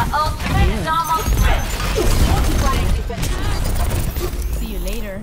Uh-oh.